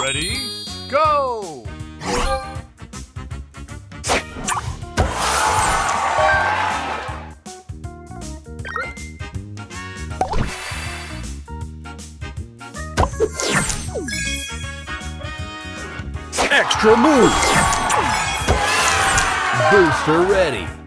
Ready, go! Extra move! Booster ready.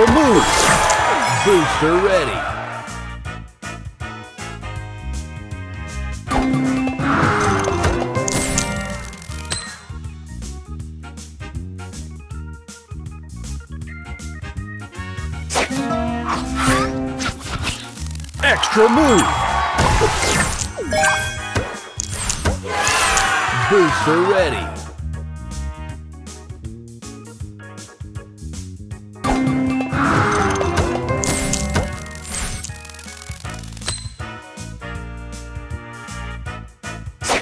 Extra move! Booster ready. Extra move! Booster ready.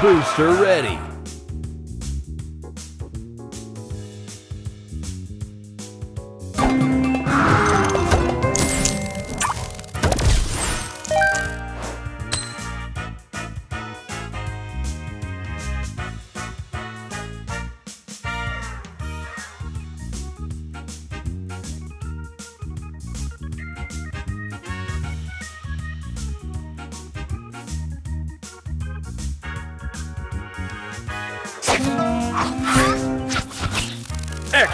Booster ready.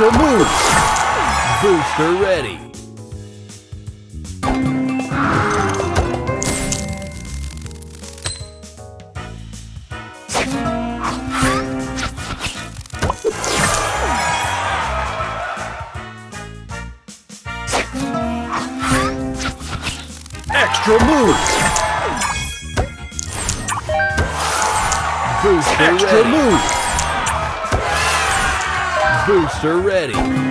Extra move. Booster ready. Extra move. Booster Extra ready. move. Booster ready.